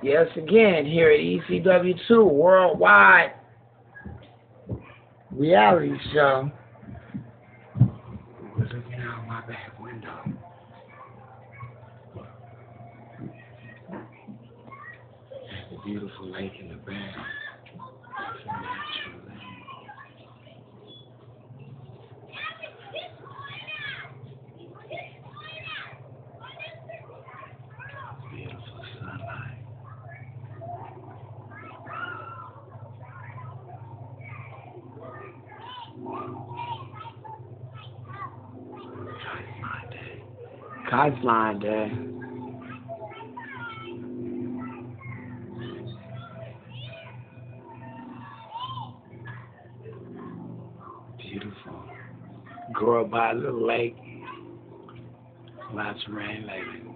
Yes, again, here at ECW2 Worldwide Reality Show. Looking out my back window. A beautiful lake in the back. Kiteline Day. Beautiful. Grew up by little lake. Lots of rain lately.